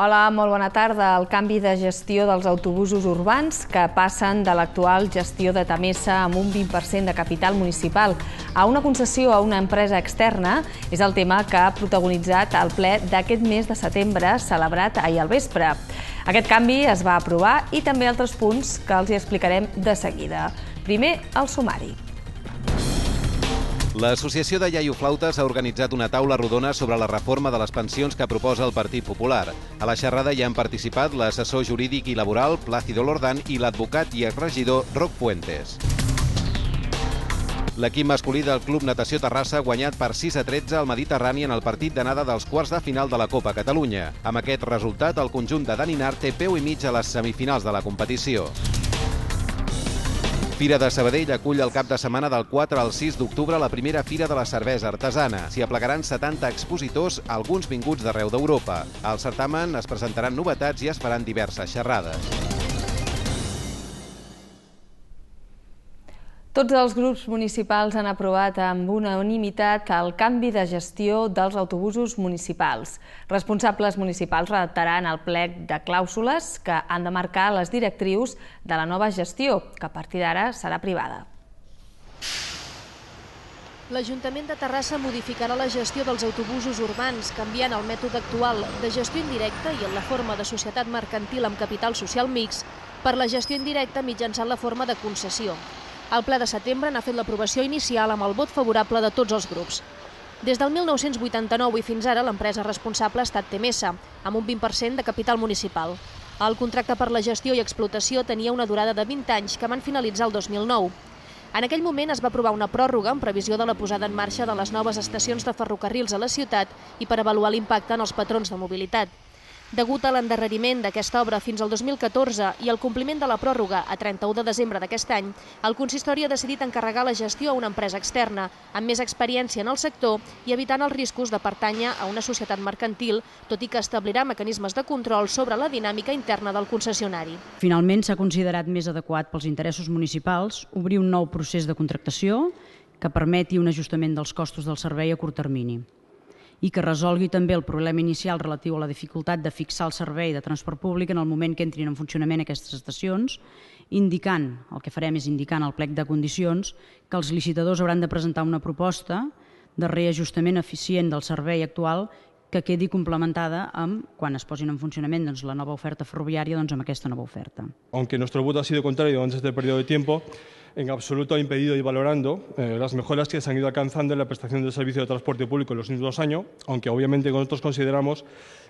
Hola, molt bona tarda. El canvi de gestió dels autobusos urbans que passen de l'actual gestió de Tamesa amb un 20% de capital municipal a una concessió a una empresa externa és el tema que ha protagonitzat el ple d'aquest mes de setembre celebrat ahir al vespre. Aquest canvi es va aprovar i també altres punts que els hi explicarem de seguida. Primer, el sumari. L'Associació de Flautes ha organitzat una taula rodona sobre la reforma de les pensions que proposa el Partit Popular. A la xerrada hi han participat l'assessor jurídic i laboral Plácido Lordán i l'advocat i exregidor Roc Fuentes. L'equip masculí del Club Natació Terrassa ha guanyat per 6 a 13 al Mediterrani en el partit d'anada dels quarts de final de la Copa Catalunya. Amb aquest resultat, el conjunt de Daninar té peu i mig a les semifinals de la competició. Fira de Sabadell acull el cap de setmana del 4 al 6 d'octubre la primera Fira de la Cervesa Artesana. S'hi aplegaran 70 expositors, alguns vinguts d'arreu d'Europa. Al certamen es presentaran novetats i es faran diverses xerrades. Tots els grups municipals han aprovat amb una unanimitat el canvi de gestió dels autobusos municipals. Responsables municipals redactaran el plec de clàusules que han de marcar les directrius de la nova gestió, que a partir d'ara serà privada. L'Ajuntament de Terrassa modificarà la gestió dels autobusos urbans, canviant el mètode actual de gestió indirecta i en la forma de societat mercantil amb capital social mix per la gestió indirecta mitjançant la forma de concessió. El ple de setembre n'ha fet l'aprovació inicial amb el vot favorable de tots els grups. Des del 1989 i fins ara, l'empresa responsable ha estat Temesa, amb un 20% de capital municipal. El contracte per la gestió i explotació tenia una durada de 20 anys que van finalitzar el 2009. En aquell moment es va aprovar una pròrroga en previsió de la posada en marxa de les noves estacions de ferrocarrils a la ciutat i per avaluar l'impacte en els patrons de mobilitat. Degut a l'endarreriment d'aquesta obra fins al 2014 i el compliment de la pròrroga a 31 de desembre d'aquest any, el consistori ha decidit encarregar la gestió a una empresa externa, amb més experiència en el sector i evitant els riscos de pertànyer a una societat mercantil, tot i que establirà mecanismes de control sobre la dinàmica interna del concessionari. Finalment s'ha considerat més adequat pels interessos municipals obrir un nou procés de contractació que permeti un ajustament dels costos del servei a curt termini i que resolgui també el problema inicial relatiu a la dificultat de fixar el servei de transport públic en el moment que entrin en funcionament aquestes estacions, indicant, el que farem és indicant al plec de condicions, que els licitadors hauran de presentar una proposta de reajustament eficient del servei actual que quedi complementada amb, quan es posin en funcionament doncs, la nova oferta ferroviària, doncs, amb aquesta nova oferta. Aunque nuestro voto ha sido contrario antes del periodo de tiempo, en absoluto ha impedido ir valorando eh, las mejoras que se han ido alcanzando en la prestación del servicio de transporte público en los últimos años, aunque obviamente nosotros consideramos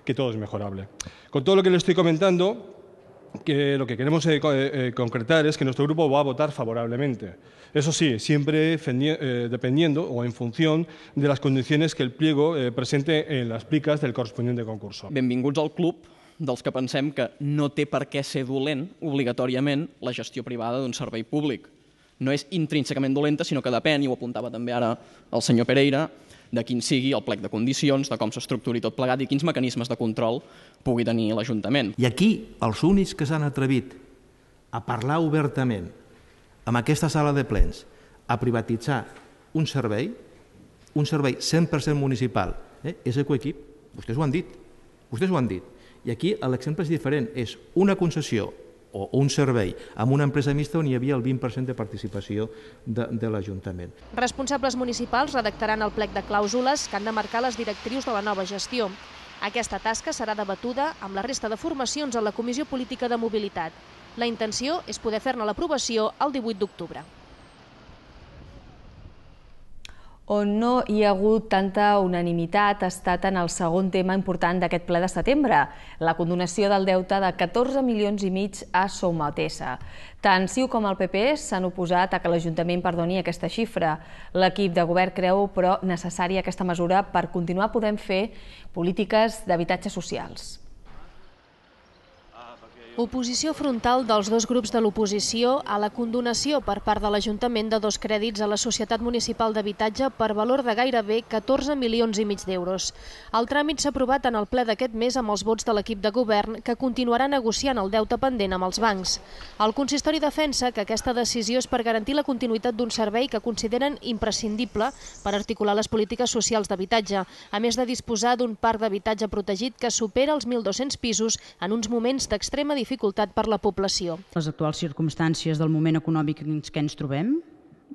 que todo es mejorable. Con todo lo que le estoy comentando, que lo que queremos eh, eh, concretar es que nuestro grupo va a votar favorablemente. Eso sí, siempre dependiendo o en función de las condiciones que el pliego presente en las plicas del correspondiente concurso. Benvinguts al club dels que pensem que no té per què ser dolent obligatòriament la gestió privada d'un servei públic no és intrínsecament dolenta, sinó que depèn, i ho apuntava també ara el senyor Pereira, de quin sigui el plec de condicions, de com s'estructuri tot plegat i quins mecanismes de control pugui tenir l'Ajuntament. I aquí els únics que s'han atrevit a parlar obertament amb aquesta sala de plens a privatitzar un servei, un servei 100% municipal, eh, és Ecoequip. Vostès ho han dit, vostès ho han dit. I aquí l'exemple és diferent, és una concessió o un servei amb una empresa mixta on hi havia el 20% de participació de, de l'Ajuntament. Responsables municipals redactaran el plec de clàusules que han de marcar les directrius de la nova gestió. Aquesta tasca serà debatuda amb la resta de formacions a la Comissió Política de Mobilitat. La intenció és poder fer-ne l'aprovació el 18 d'octubre on no hi ha hagut tanta unanimitat ha estat en el segon tema important d'aquest ple de setembre, la condonació del deute de 14 milions i mig a Somatesa. Tant CiU com el PP s'han oposat a que l'Ajuntament perdoni aquesta xifra. L'equip de govern creu, però, necessària aquesta mesura per continuar podent fer polítiques d'habitatges socials. Oposició frontal dels dos grups de l'oposició a la condonació per part de l'Ajuntament de dos crèdits a la Societat Municipal d'Habitatge per valor de gairebé 14 milions i mig d'euros. El tràmit s'ha aprovat en el ple d'aquest mes amb els vots de l'equip de govern que continuarà negociant el deute pendent amb els bancs. El consistori defensa que aquesta decisió és per garantir la continuïtat d'un servei que consideren imprescindible per articular les polítiques socials d'habitatge, a més de disposar d'un parc d'habitatge protegit que supera els 1.200 pisos en uns moments d'extrema dificultat dificultat per la població. Les actuals circumstàncies del moment econòmic en què ens trobem,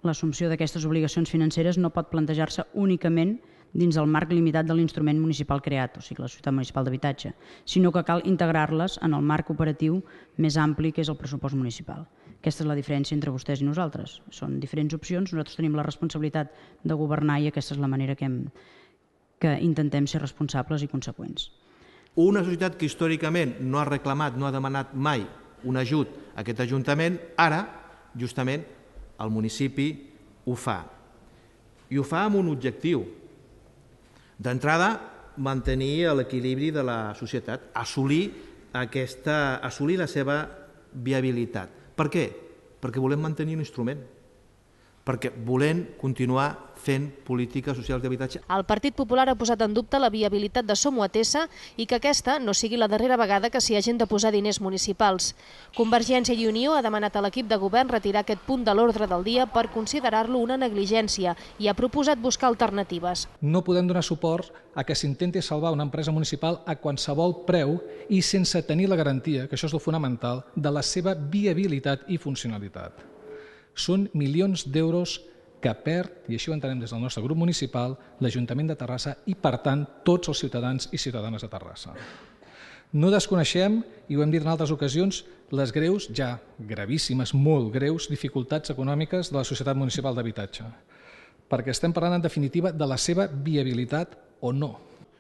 l'assumpció d'aquestes obligacions financeres no pot plantejar-se únicament dins el marc limitat de l'instrument municipal creat, o sigui, la Societat Municipal d'Habitatge, sinó que cal integrar-les en el marc operatiu més ampli que és el pressupost municipal. Aquesta és la diferència entre vostès i nosaltres. Són diferents opcions, nosaltres tenim la responsabilitat de governar i aquesta és la manera que, hem, que intentem ser responsables i conseqüents. Una societat que històricament no ha reclamat, no ha demanat mai un ajut a aquest Ajuntament, ara, justament, el municipi ho fa. I ho fa amb un objectiu. D'entrada, mantenir l'equilibri de la societat, assolir, aquesta, assolir la seva viabilitat. Per què? Perquè volem mantenir un instrument, perquè volem continuar fent polítiques socials d'habitatge. El Partit Popular ha posat en dubte la viabilitat de Som Atesa i que aquesta no sigui la darrera vegada que s'hi hagin de posar diners municipals. Convergència i Unió ha demanat a l'equip de govern retirar aquest punt de l'ordre del dia per considerar-lo una negligència i ha proposat buscar alternatives. No podem donar suport a que s'intenti salvar una empresa municipal a qualsevol preu i sense tenir la garantia, que això és el fonamental, de la seva viabilitat i funcionalitat. Són milions d'euros que perd, i així ho entenem des del nostre grup municipal, l'Ajuntament de Terrassa i, per tant, tots els ciutadans i ciutadanes de Terrassa. No desconeixem, i ho hem dit en altres ocasions, les greus, ja gravíssimes, molt greus, dificultats econòmiques de la Societat Municipal d'Habitatge, perquè estem parlant, en definitiva, de la seva viabilitat o no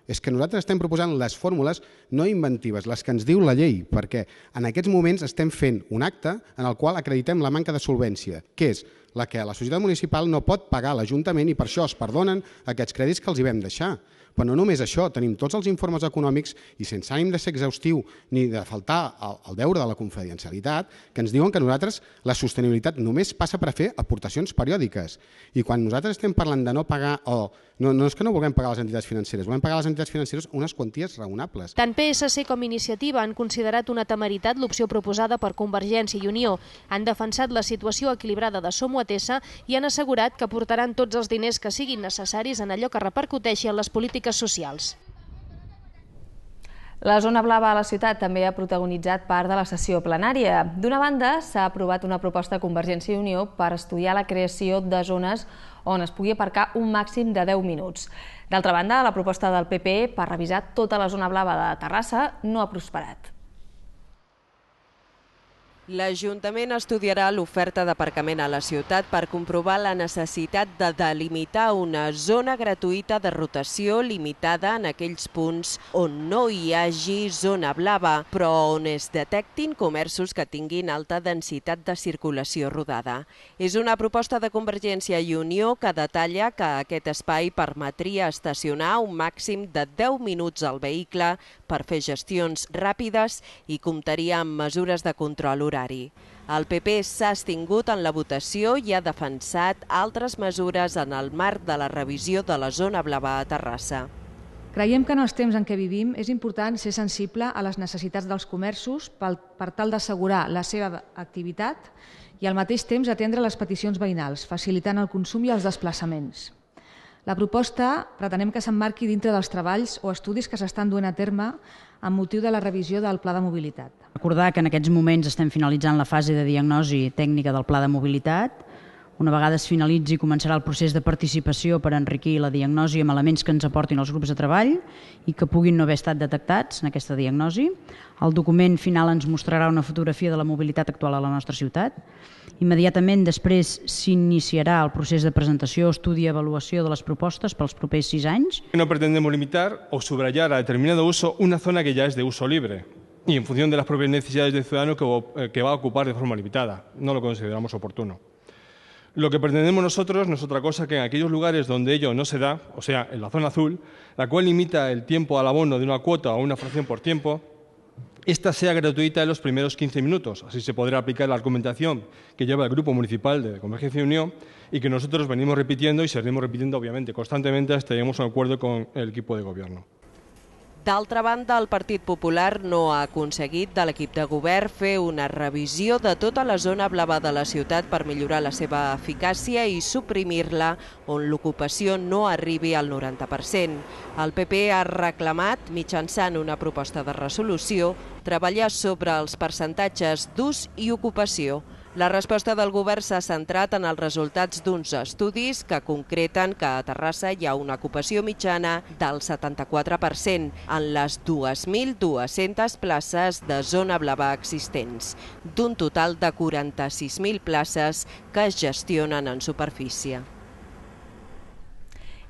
és que nosaltres estem proposant les fórmules no inventives, les que ens diu la llei, perquè en aquests moments estem fent un acte en el qual acreditem la manca de solvència, que és la que la societat municipal no pot pagar a l'Ajuntament i per això es perdonen aquests crèdits que els hi vam deixar. Però no només això, tenim tots els informes econòmics i sense ànim de ser exhaustiu ni de faltar el deure de la confidencialitat, que ens diuen que nosaltres la sostenibilitat només passa per fer aportacions periòdiques. I quan nosaltres estem parlant de no pagar o no, no és que no vulguem pagar les entitats financeres, volem pagar les entitats financeres unes quanties raonables. Tant PSC com Iniciativa han considerat una temeritat l'opció proposada per Convergència i Unió. Han defensat la situació equilibrada de Somo Atessa i han assegurat que portaran tots els diners que siguin necessaris en allò que repercuteixi en les polítiques socials. La zona blava a la ciutat també ha protagonitzat part de la sessió plenària. D'una banda, s'ha aprovat una proposta de Convergència i Unió per estudiar la creació de zones on es pugui aparcar un màxim de 10 minuts. D'altra banda, la proposta del PP per revisar tota la zona blava de Terrassa no ha prosperat. L'Ajuntament estudiarà l'oferta d'aparcament a la ciutat per comprovar la necessitat de delimitar una zona gratuïta de rotació limitada en aquells punts on no hi hagi zona blava, però on es detectin comerços que tinguin alta densitat de circulació rodada. És una proposta de Convergència i Unió que detalla que aquest espai permetria estacionar un màxim de 10 minuts al vehicle per fer gestions ràpides i comptaria amb mesures de control horari horari. El PP s'ha estingut en la votació i ha defensat altres mesures en el marc de la revisió de la zona blava a Terrassa. Creiem que en els temps en què vivim és important ser sensible a les necessitats dels comerços per tal d'assegurar la seva activitat i al mateix temps atendre les peticions veïnals, facilitant el consum i els desplaçaments. La proposta pretenem que s'emmarqui dintre dels treballs o estudis que s'estan duent a terme amb motiu de la revisió del Pla de Mobilitat. Recordar que en aquests moments estem finalitzant la fase de diagnosi tècnica del Pla de Mobilitat. Una vegada es finalitzi, començarà el procés de participació per enriquir la diagnosi amb elements que ens aportin els grups de treball i que puguin no haver estat detectats en aquesta diagnosi. El document final ens mostrarà una fotografia de la mobilitat actual a la nostra ciutat Immediatament després s'iniciarà el procés de presentació, estudi i avaluació de les propostes pels propers sis anys. No pretendemos limitar o subrayar a determinado uso una zona que ya es de libre y en función de las propias necesidades del ciudadano que, eh, que va a ocupar de forma limitada. No lo consideramos oportuno. Lo que pretendemos nosotros no es otra cosa que en aquellos lugares donde ello no se da, o sea, en la zona azul, la cual limita el tiempo al abono de una cuota o una fracción por tiempo, esta sea gratuita en los primeros 15 minutos. Así se podrá aplicar la argumentación que lleva el Grupo Municipal de Convergencia y Unión y que nosotros venimos repitiendo y seguiremos repitiendo, obviamente, constantemente hasta lleguemos a un acuerdo con el equipo de gobierno. D'altra banda, el Partit Popular no ha aconseguit de l'equip de govern fer una revisió de tota la zona blava de la ciutat per millorar la seva eficàcia i suprimir-la on l'ocupació no arribi al 90%. El PP ha reclamat, mitjançant una proposta de resolució, treballar sobre els percentatges d'ús i ocupació la resposta del govern s'ha centrat en els resultats d'uns estudis que concreten que a Terrassa hi ha una ocupació mitjana del 74% en les 2.200 places de zona blava existents, d'un total de 46.000 places que es gestionen en superfície.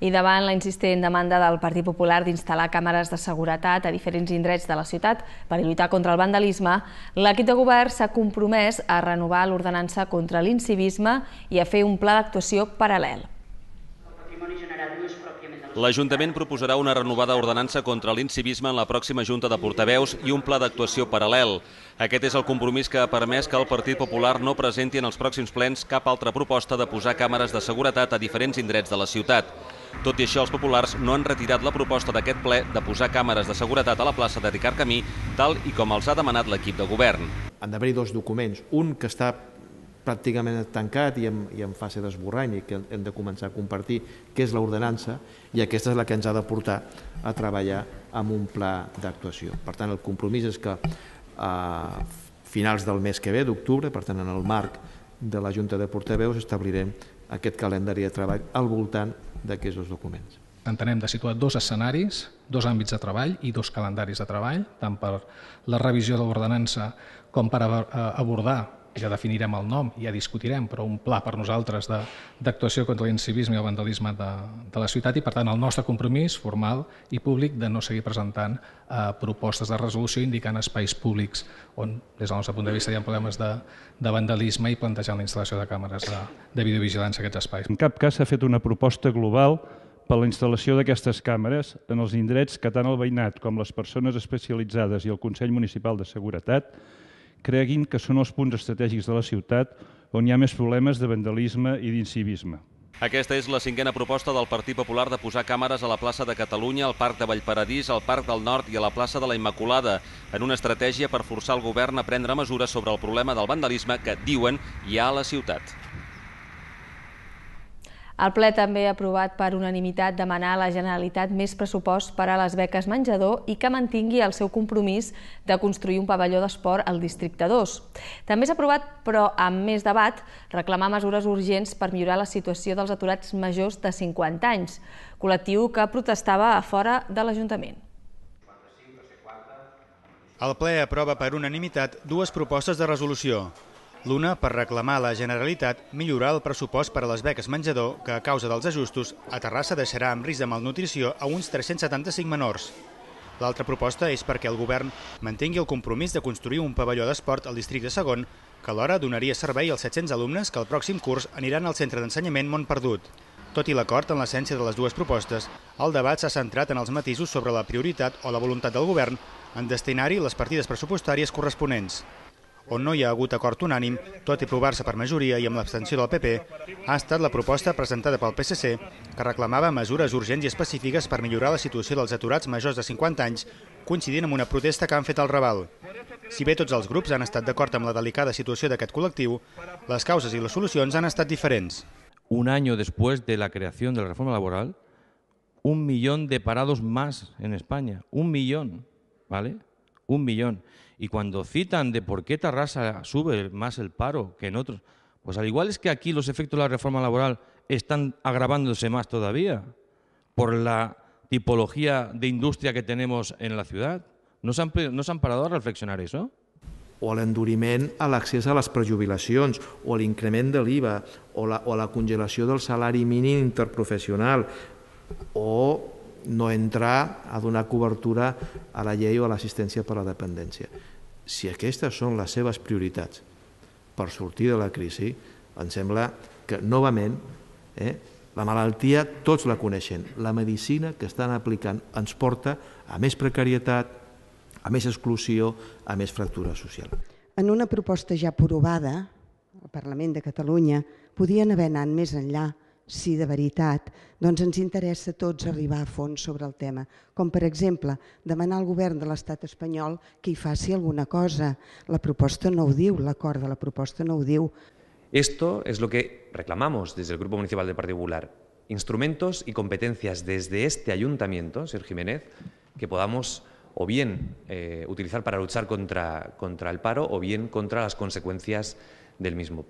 I davant la insistent demanda del Partit Popular d'instal·lar càmeres de seguretat a diferents indrets de la ciutat per lluitar contra el vandalisme, l'equip de govern s'ha compromès a renovar l'ordenança contra l'incivisme i a fer un pla d'actuació paral·lel. L'Ajuntament proposarà una renovada ordenança contra l'incivisme en la pròxima Junta de Portaveus i un pla d'actuació paral·lel. Aquest és el compromís que ha permès que el Partit Popular no presenti en els pròxims plens cap altra proposta de posar càmeres de seguretat a diferents indrets de la ciutat. Tot i això, els populars no han retirat la proposta d'aquest ple de posar càmeres de seguretat a la plaça de Ricard Camí, tal i com els ha demanat l'equip de govern. Han d'haver-hi dos documents. Un que està pràcticament tancat i en, i en fase d'esborrany i que hem de començar a compartir, que és l'ordenança, i aquesta és la que ens ha de portar a treballar amb un pla d'actuació. Per tant, el compromís és que a finals del mes que ve, d'octubre, per tant, en el marc de la Junta de Portaveus, establirem aquest calendari de treball al voltant d'aquests dos documents. Entenem de situar dos escenaris, dos àmbits de treball i dos calendaris de treball, tant per la revisió de l'ordenança com per abordar ja definirem el nom, ja discutirem, però un pla per nosaltres d'actuació contra l'incivisme i el vandalisme de, de la ciutat i, per tant, el nostre compromís formal i públic de no seguir presentant eh, propostes de resolució indicant espais públics on, des del nostre punt de vista, hi ha problemes de, de vandalisme i plantejant la instal·lació de càmeres de, de videovigilància a aquests espais. En cap cas s'ha fet una proposta global per la instal·lació d'aquestes càmeres en els indrets que tant el veïnat com les persones especialitzades i el Consell Municipal de Seguretat creguin que són els punts estratègics de la ciutat on hi ha més problemes de vandalisme i d'incivisme. Aquesta és la cinquena proposta del Partit Popular de posar càmeres a la plaça de Catalunya, al Parc de Vallparadís, al Parc del Nord i a la plaça de la Immaculada, en una estratègia per forçar el govern a prendre mesures sobre el problema del vandalisme que, diuen, hi ha a la ciutat. El ple també ha aprovat per unanimitat demanar a la Generalitat més pressupost per a les beques menjador i que mantingui el seu compromís de construir un pavelló d'esport al districte 2. També s'ha aprovat, però amb més debat, reclamar mesures urgents per millorar la situació dels aturats majors de 50 anys, col·lectiu que protestava a fora de l'Ajuntament. El ple aprova per unanimitat dues propostes de resolució. L'una per reclamar a la Generalitat millorar el pressupost per a les beques menjador que a causa dels ajustos a Terrassa deixarà amb risc de malnutrició a uns 375 menors. L'altra proposta és perquè el govern mantingui el compromís de construir un pavelló d'esport al districte segon que alhora donaria servei als 700 alumnes que el pròxim curs aniran al centre d'ensenyament Montperdut. Tot i l'acord en l'essència de les dues propostes, el debat s'ha centrat en els matisos sobre la prioritat o la voluntat del govern en destinar-hi les partides pressupostàries corresponents on no hi ha hagut acord unànim, tot i provar-se per majoria i amb l'abstenció del PP, ha estat la proposta presentada pel PSC que reclamava mesures urgents i específiques per millorar la situació dels aturats majors de 50 anys, coincidint amb una protesta que han fet al Raval. Si bé tots els grups han estat d'acord amb la delicada situació d'aquest col·lectiu, les causes i les solucions han estat diferents. Un año después de la creación de la reforma laboral, un millón de parados más en España. Un millón, ¿vale? Un millón. Y cuando citan de por qué Tarrasa sube más el paro que en otros, pues al igual es que aquí los efectos de la reforma laboral están agravándose más todavía por la tipología de industria que tenemos en la ciudad. ¿No s'han no han parado a reflexionar eso? o l'enduriment a l'accés a les prejubilacions, o l'increment de l'IVA, o, la, o la congelació del salari mínim interprofessional, o no entrar a donar cobertura a la llei o a l'assistència per a la dependència. Si aquestes són les seves prioritats per sortir de la crisi, em sembla que, novament, eh, la malaltia tots la coneixen. La medicina que estan aplicant ens porta a més precarietat, a més exclusió, a més fractura social. En una proposta ja aprovada al Parlament de Catalunya podien haver anat més enllà si de veritat doncs ens interessa a tots arribar a fons sobre el tema, com per exemple demanar al govern de l'estat espanyol que hi faci alguna cosa. La proposta no ho diu, l'acord de la proposta no ho diu. Esto es lo que reclamamos desde el Grupo Municipal del Partido Popular. Instrumentos y competencias desde este ayuntamiento, Sergio Jiménez, que podamos o bien eh, utilizar para luchar contra, contra el paro o bien contra las consecuencias del mismo.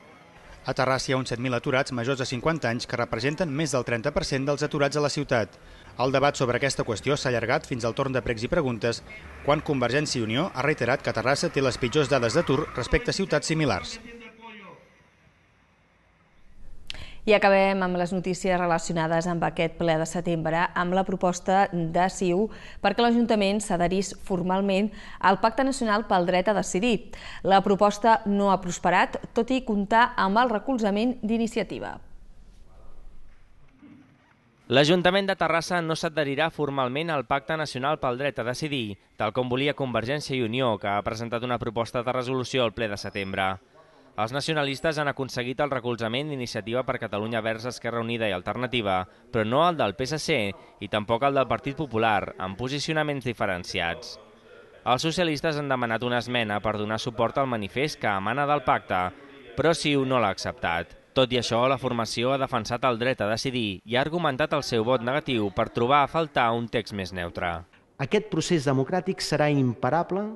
A Terrassa hi ha uns 7.000 aturats majors de 50 anys que representen més del 30% dels aturats a la ciutat. El debat sobre aquesta qüestió s'ha allargat fins al torn de pregs i preguntes, quan Convergència i Unió ha reiterat que Terrassa té les pitjors dades d'atur respecte a ciutats similars. I acabem amb les notícies relacionades amb aquest ple de setembre, amb la proposta de CiU perquè l'Ajuntament s'adherís formalment al Pacte Nacional pel Dret a Decidir. La proposta no ha prosperat, tot i comptar amb el recolzament d'iniciativa. L'Ajuntament de Terrassa no s'adherirà formalment al Pacte Nacional pel Dret a Decidir, tal com volia Convergència i Unió, que ha presentat una proposta de resolució al ple de setembre. Els nacionalistes han aconseguit el recolzament d'Iniciativa per Catalunya Verds Esquerra Unida i Alternativa, però no el del PSC i tampoc el del Partit Popular, amb posicionaments diferenciats. Els socialistes han demanat una esmena per donar suport al manifest que emana del pacte, però CiU no l'ha acceptat. Tot i això, la formació ha defensat el dret a decidir i ha argumentat el seu vot negatiu per trobar a faltar un text més neutre. Aquest procés democràtic serà imparable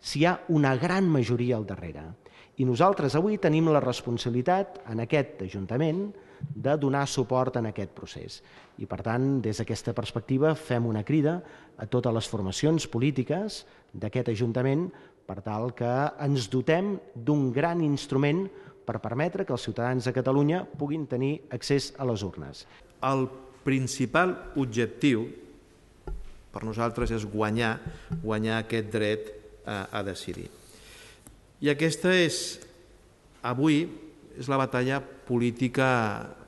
si hi ha una gran majoria al darrere. I nosaltres avui tenim la responsabilitat en aquest Ajuntament de donar suport en aquest procés. I per tant, des d'aquesta perspectiva, fem una crida a totes les formacions polítiques d'aquest Ajuntament per tal que ens dotem d'un gran instrument per permetre que els ciutadans de Catalunya puguin tenir accés a les urnes. El principal objectiu per nosaltres és guanyar, guanyar aquest dret a, a decidir. I aquesta és, avui, és la batalla política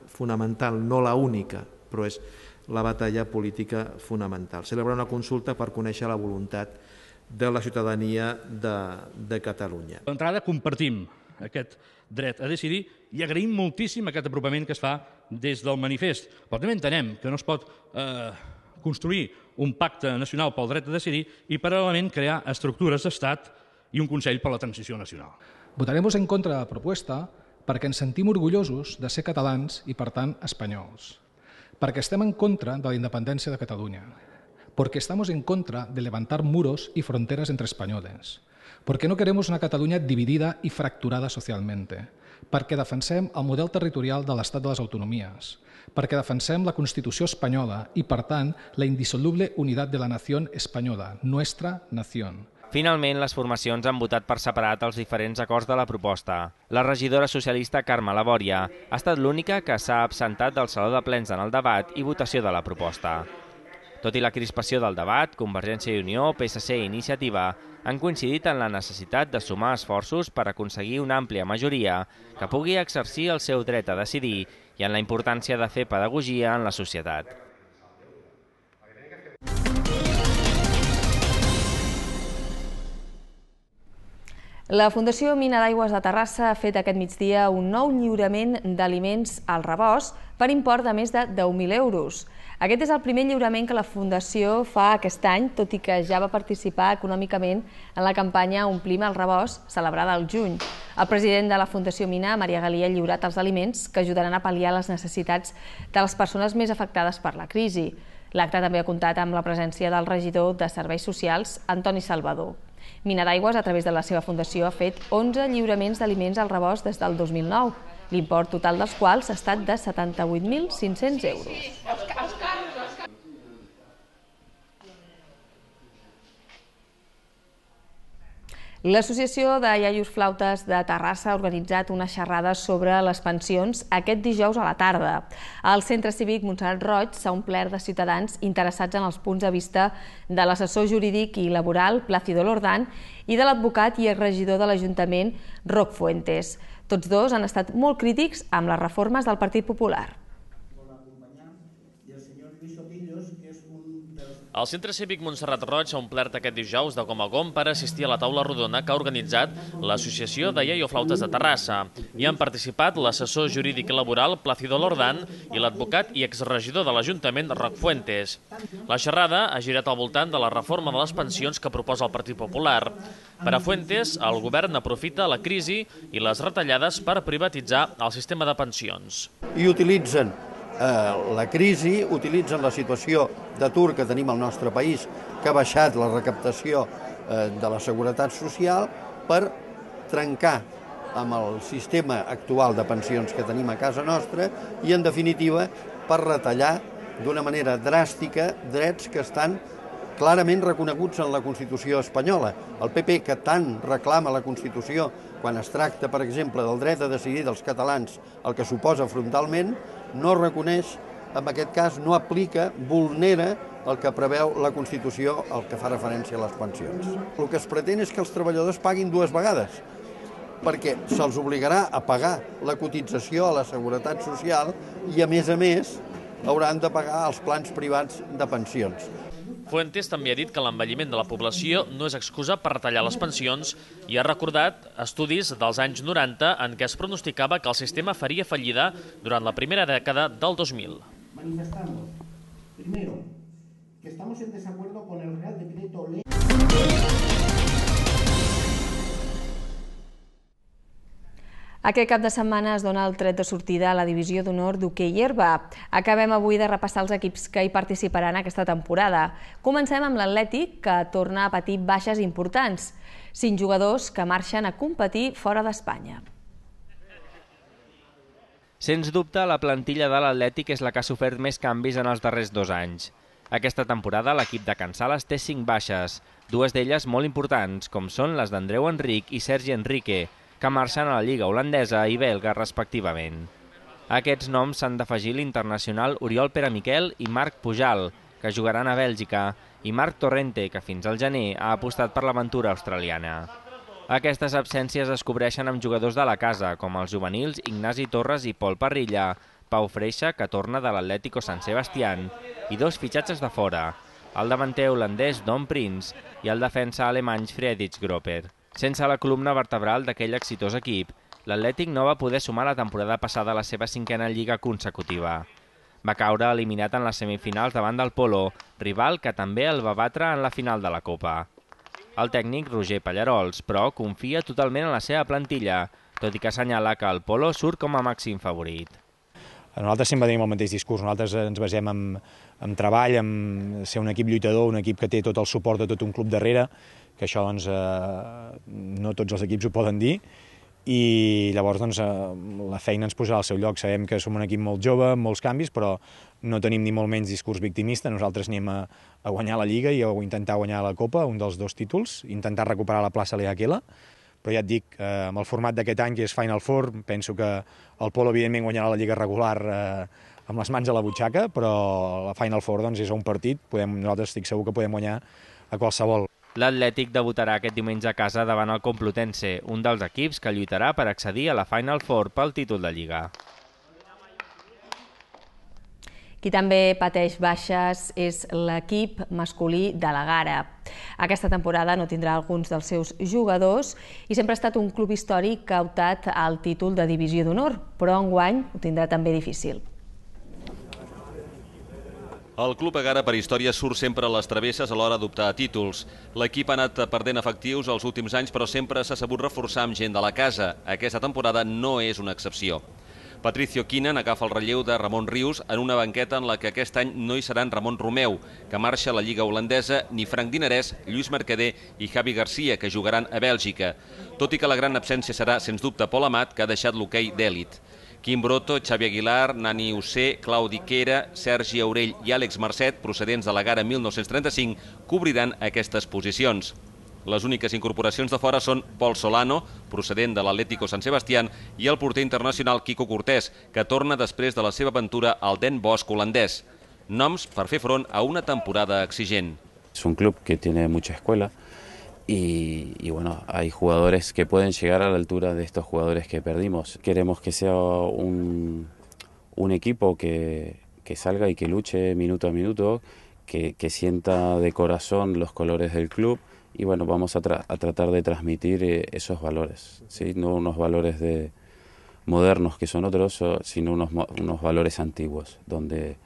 fonamental, no la única, però és la batalla política fonamental. Celebrar una consulta per conèixer la voluntat de la ciutadania de, de Catalunya. D'entrada compartim aquest dret a decidir i agraïm moltíssim aquest apropament que es fa des del manifest. Però també entenem que no es pot eh, construir un pacte nacional pel dret a decidir i paral·lelament crear estructures d'estat i un Consell per la Transició Nacional. Votaremos en contra de la propuesta perquè ens sentim orgullosos de ser catalans i, per tant, espanyols. Perquè estem en contra de la independència de Catalunya. Porque estamos en contra de levantar muros y fronteras entre españoles. Porque no queremos una Catalunya dividida i fracturada socialmente. Perquè defensem el model territorial de l'Estat de les Autonomies. Perquè defensem la Constitució espanyola i, per tant, la indissoluble unitat de la nació espanyola, nuestra nación Finalment, les formacions han votat per separat els diferents acords de la proposta. La regidora socialista Carme Labòria ha estat l'única que s'ha absentat del Saló de Plens en el debat i votació de la proposta. Tot i la crispació del debat, Convergència i Unió, PSC i Iniciativa han coincidit en la necessitat de sumar esforços per aconseguir una àmplia majoria que pugui exercir el seu dret a decidir i en la importància de fer pedagogia en la societat. La Fundació Mina d'Aigües de Terrassa ha fet aquest migdia un nou lliurament d'aliments al rebost per import de més de 10.000 euros. Aquest és el primer lliurament que la Fundació fa aquest any, tot i que ja va participar econòmicament en la campanya Omplim el rebost, celebrada al juny. El president de la Fundació Mina, Maria Galí, ha lliurat els aliments que ajudaran a pal·liar les necessitats de les persones més afectades per la crisi. L'acte també ha comptat amb la presència del regidor de Serveis Socials, Antoni Salvador. Mina d'Aigües, a través de la seva fundació, ha fet 11 lliuraments d'aliments al rebost des del 2009, l'import total dels quals ha estat de 78.500 euros. L'Associació de Iaios Flautes de Terrassa ha organitzat una xerrada sobre les pensions aquest dijous a la tarda. Al Centre Cívic Montserrat Roig s'ha omplert de ciutadans interessats en els punts de vista de l'assessor jurídic i laboral Plácido Lordán i de l'advocat i regidor de l'Ajuntament Roc Fuentes. Tots dos han estat molt crítics amb les reformes del Partit Popular. y el señor Luis Otillos, que es un de los El Centre Cívic Montserrat Roig ha omplert aquest dijous de gom a gom per assistir a la taula rodona que ha organitzat l'Associació de Flautes de Terrassa. Hi han participat l'assessor jurídic i laboral Placido Lordan i l'advocat i exregidor de l'Ajuntament Roc Fuentes. La xerrada ha girat al voltant de la reforma de les pensions que proposa el Partit Popular. Per a Fuentes, el govern aprofita la crisi i les retallades per privatitzar el sistema de pensions. I utilitzen eh, la crisi, utilitzen la situació d'atur que tenim al nostre país, que ha baixat la recaptació eh, de la seguretat social, per trencar amb el sistema actual de pensions que tenim a casa nostra i, en definitiva, per retallar d'una manera dràstica drets que estan clarament reconeguts en la Constitució espanyola. El PP, que tant reclama la Constitució quan es tracta, per exemple, del dret a decidir dels catalans, el que suposa frontalment, no reconeix, en aquest cas no aplica, vulnera el que preveu la Constitució, el que fa referència a les pensions. El que es pretén és que els treballadors paguin dues vegades, perquè se'ls obligarà a pagar la cotització a la Seguretat Social i, a més a més, hauran de pagar els plans privats de pensions. Fuentes també ha dit que l'envelliment de la població no és excusa per retallar les pensions i ha recordat estudis dels anys 90 en què es pronosticava que el sistema faria fallida durant la primera dècada del 2000. Manifestamos, primero, que estamos en desacuerdo con el Real Decreto Ley... Aquest cap de setmana es dona el tret de sortida a la divisió d'honor d'hoquei herba. Acabem avui de repassar els equips que hi participaran aquesta temporada. Comencem amb l'Atlètic, que torna a patir baixes importants. Cinc jugadors que marxen a competir fora d'Espanya. Sens dubte, la plantilla de l'Atlètic és la que ha sofert més canvis en els darrers dos anys. Aquesta temporada l'equip de Can Sales té cinc baixes, dues d'elles molt importants, com són les d'Andreu Enric i Sergi Enrique, que marxen a la Lliga holandesa i belga respectivament. Aquests noms s'han d'afegir l'internacional Oriol Pere Miquel i Marc Pujal, que jugaran a Bèlgica, i Marc Torrente, que fins al gener ha apostat per l'aventura australiana. Aquestes absències es cobreixen amb jugadors de la casa, com els juvenils Ignasi Torres i Pol Parrilla, Pau Freixa, que torna de l'Atlético San Sebastián, i dos fitxatges de fora, el davanter holandès Don Prince i el defensa alemany Friedrich Groper. Sense la columna vertebral d'aquell exitós equip, l'Atlètic no va poder sumar la temporada passada la seva cinquena lliga consecutiva. Va caure eliminat en les semifinals davant del Polo, rival que també el va batre en la final de la Copa. El tècnic Roger Pallarols, però, confia totalment en la seva plantilla, tot i que assenyala que el Polo surt com a màxim favorit. Nosaltres sempre tenim el mateix discurs, nosaltres ens basem en, en treball, en ser un equip lluitador, un equip que té tot el suport de tot un club darrere, que això doncs, eh, no tots els equips ho poden dir, i llavors doncs, eh, la feina ens posarà al seu lloc. Sabem que som un equip molt jove, amb molts canvis, però no tenim ni molt menys discurs victimista. Nosaltres anem a, a guanyar la Lliga i a intentar guanyar la Copa, un dels dos títols, intentar recuperar la plaça Leaquela, però ja et dic, eh, amb el format d'aquest any, que és Final Four, penso que el Polo, evidentment, guanyarà la Lliga regular eh, amb les mans a la butxaca, però la Final Four doncs, és un partit, podem, nosaltres estic segur que podem guanyar a qualsevol. L'Atlètic debutarà aquest diumenge a casa davant el Complutense, un dels equips que lluitarà per accedir a la Final Four pel títol de Lliga. Qui també pateix baixes és l'equip masculí de la Gara. Aquesta temporada no tindrà alguns dels seus jugadors i sempre ha estat un club històric que ha optat al títol de divisió d'honor, però enguany ho tindrà també difícil. El club Agara per història surt sempre a les travesses a l'hora d'optar a títols. L'equip ha anat perdent efectius els últims anys, però sempre s'ha sabut reforçar amb gent de la casa. Aquesta temporada no és una excepció. Patricio Quinan agafa el relleu de Ramon Rius en una banqueta en la que aquest any no hi seran Ramon Romeu, que marxa a la Lliga holandesa, ni Frank Dinarès, Lluís Mercader i Javi Garcia, que jugaran a Bèlgica. Tot i que la gran absència serà, sens dubte, Pol Amat, que ha deixat l'hoquei d'èlit. Quim Broto, Xavi Aguilar, Nani Ussé, Claudi Quera, Sergi Aurell i Àlex Marcet, procedents de la Gara 1935, cobriran aquestes posicions. Les úniques incorporacions de fora són Pol Solano, procedent de l'Atlético San Sebastián, i el porter internacional Kiko Cortés, que torna després de la seva aventura al Den Bosch holandès. Noms per fer front a una temporada exigent. És un club que tiene mucha escuela, Y, bueno, hay jugadores que pueden llegar a la altura de estos jugadores que perdimos. Queremos que sea un, un equipo que, que salga y que luche minuto a minuto, que, que sienta de corazón los colores del club y bueno, vamos a, tra a tratar de transmitir eh, esos valores, ¿sí? no unos valores de modernos que son otros, sino unos, unos valores antiguos, donde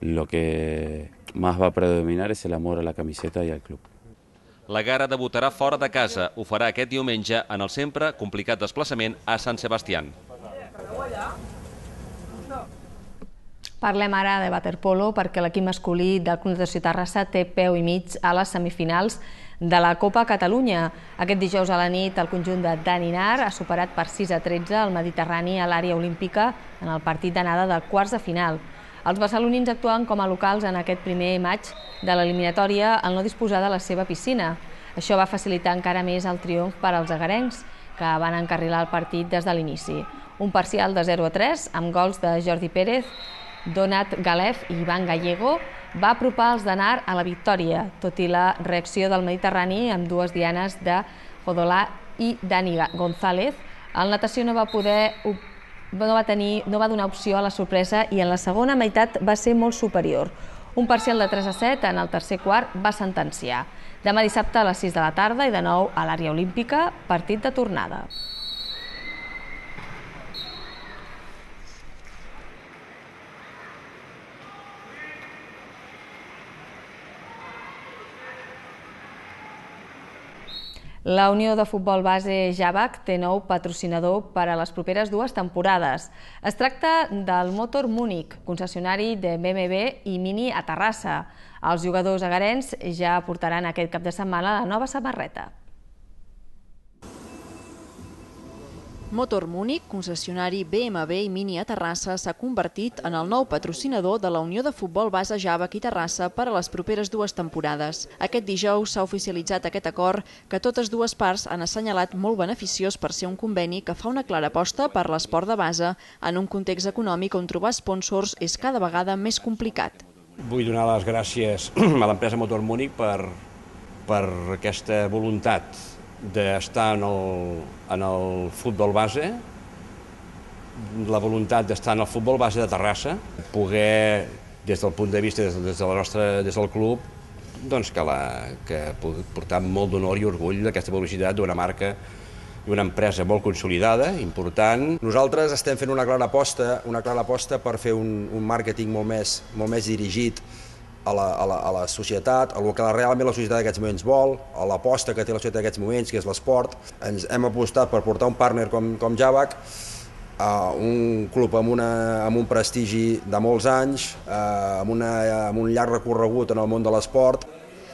lo que más va a predominar és el amor a la camiseta i al club. La Gara debutarà fora de casa. Ho farà aquest diumenge en el sempre complicat desplaçament a Sant Sebastián. Parlem ara de waterpolo perquè l'equip masculí del Club de Terrassa té peu i mig a les semifinals de la Copa Catalunya. Aquest dijous a la nit el conjunt de Daninar ha superat per 6 a 13 el Mediterrani a l'àrea olímpica en el partit d'anada de quarts de final. Els barcelonins actuen com a locals en aquest primer maig de l'eliminatòria al no disposar de la seva piscina. Això va facilitar encara més el triomf per als agarencs, que van encarrilar el partit des de l'inici. Un parcial de 0 a 3, amb gols de Jordi Pérez, Donat Galef i Ivan Gallego, va apropar els d'Anar a la victòria, tot i la reacció del Mediterrani amb dues dianes de Jodolà i Dani González. El natació no va poder no va, tenir, no va donar opció a la sorpresa i en la segona meitat va ser molt superior. Un parcial de 3 a 7 en el tercer quart va sentenciar. Demà dissabte a les 6 de la tarda i de nou a l'àrea olímpica, partit de tornada. La Unió de Futbol Base Javac té nou patrocinador per a les properes dues temporades. Es tracta del Motor Múnich, concessionari de BMW i Mini a Terrassa. Els jugadors agarens ja portaran aquest cap de setmana la nova samarreta. Motor Múnich, concessionari BMW i Mini a Terrassa, s'ha convertit en el nou patrocinador de la Unió de Futbol Base Java i Terrassa per a les properes dues temporades. Aquest dijous s'ha oficialitzat aquest acord que totes dues parts han assenyalat molt beneficiós per ser un conveni que fa una clara aposta per l'esport de base en un context econòmic on trobar sponsors és cada vegada més complicat. Vull donar les gràcies a l'empresa Motor Múnich per, per aquesta voluntat d'estar en, el, en el futbol base, la voluntat d'estar en el futbol base de Terrassa, poder, des del punt de vista, des, des, de la nostra, des del club, doncs que, la, que portar molt d'honor i orgull d'aquesta publicitat d'una marca i una empresa molt consolidada, important. Nosaltres estem fent una clara aposta, una clara aposta per fer un, un màrqueting molt més, molt més dirigit a la, a la, a la societat, a el que realment la societat d'aquests moments vol, a l'aposta que té la societat d'aquests moments, que és l'esport. Ens hem apostat per portar un partner com, com Javac, a un club amb, una, amb un prestigi de molts anys, eh, amb, una, amb un llarg recorregut en el món de l'esport,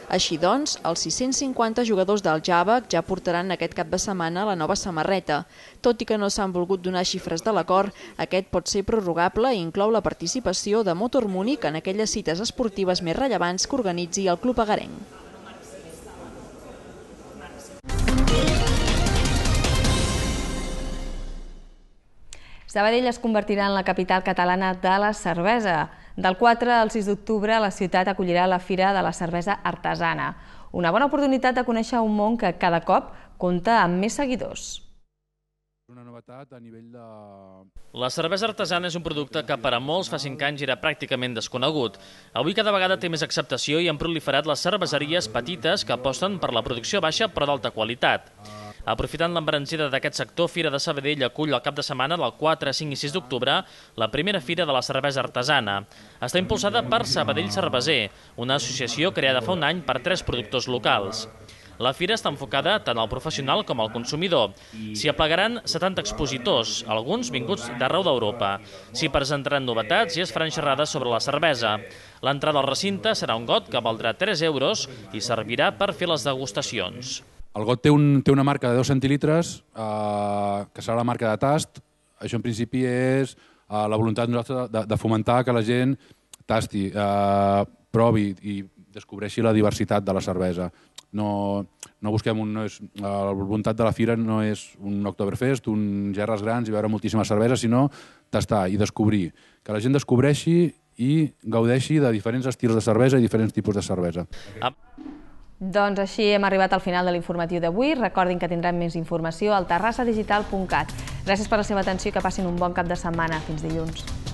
així doncs, els 650 jugadors del Java ja portaran aquest cap de setmana la nova samarreta. Tot i que no s'han volgut donar xifres de l'acord, aquest pot ser prorrogable i inclou la participació de Motor Múnich en aquelles cites esportives més rellevants que organitzi el club agarenc. Sabadell es convertirà en la capital catalana de la cervesa. Del 4 al 6 d'octubre, la ciutat acollirà la Fira de la Cervesa Artesana, una bona oportunitat de conèixer un món que cada cop compta amb més seguidors. Una novetat a nivell de... La cervesa artesana és un producte que per a molts fa 5 anys era pràcticament desconegut. Avui cada vegada té més acceptació i han proliferat les cerveseries petites que aposten per la producció baixa però d'alta qualitat. Aprofitant l'embranzida d'aquest sector, Fira de Sabadell acull el cap de setmana del 4, 5 i 6 d'octubre la primera Fira de la Cervesa Artesana. Està impulsada per Sabadell Cerveser, una associació creada fa un any per tres productors locals. La fira està enfocada tant al professional com al consumidor. S'hi aplegaran 70 expositors, alguns vinguts d'arreu d'Europa. S'hi presentaran novetats i es faran xerrades sobre la cervesa. L'entrada al recinte serà un got que valdrà 3 euros i servirà per fer les degustacions. El got té, un, té una marca de 2 centilitres, eh, que serà la marca de tast. Això en principi és eh, la voluntat nostra de, de fomentar que la gent tasti, eh, provi i descobreixi la diversitat de la cervesa. No, no busquem un... No és, la voluntat de la fira no és un Oktoberfest, un gerres grans i veure moltíssima cervesa, sinó tastar i descobrir. Que la gent descobreixi i gaudeixi de diferents estils de cervesa i diferents tipus de cervesa. Ah. Doncs així hem arribat al final de l'informatiu d'avui. Recordin que tindrem més informació al terrassadigital.cat. Gràcies per la seva atenció i que passin un bon cap de setmana. Fins dilluns.